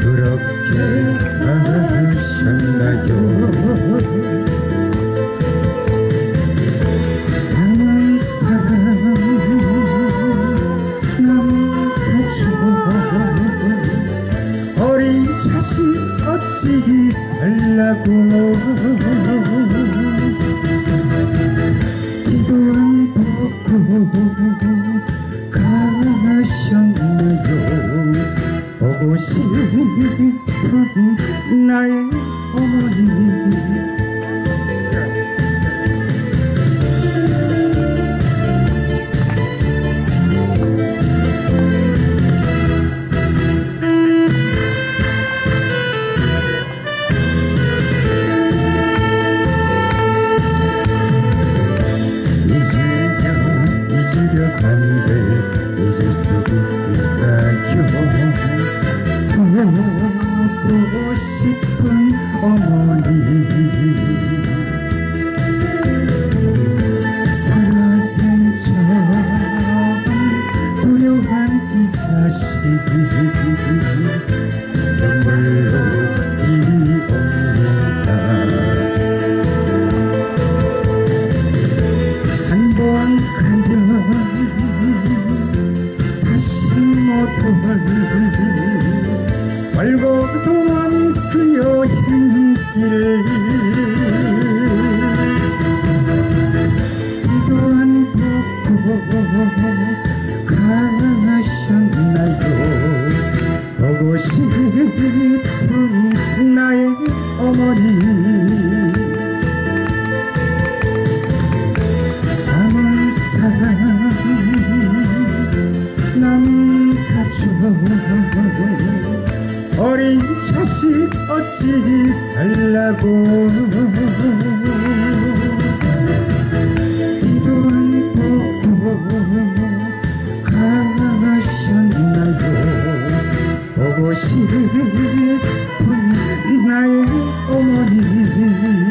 그렇게 하셨나요? 사랑 사랑 어린 자신 없이 살라고. 싶은 나의 어머니 잊으려 잊으려 한데 잊을 수 있을까요 멀고 도한 그 여행길 어머니 남은 사랑 남은 가족 어린 자식 어찌 살라고. 안 보고 가셨나요? 보고 싶은 나의 어머니